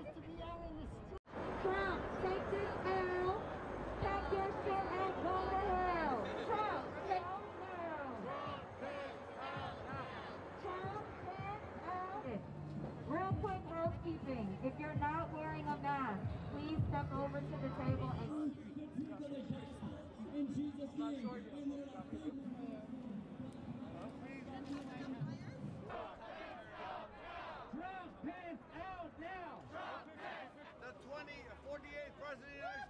out in take Trump. Trump. Real quick housekeeping. If you're not wearing a mask, please step over to the table and... In Jesus' name. President